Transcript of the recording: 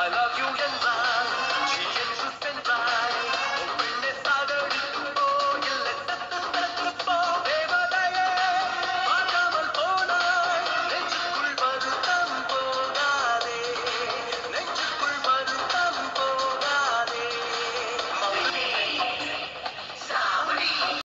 I love you and I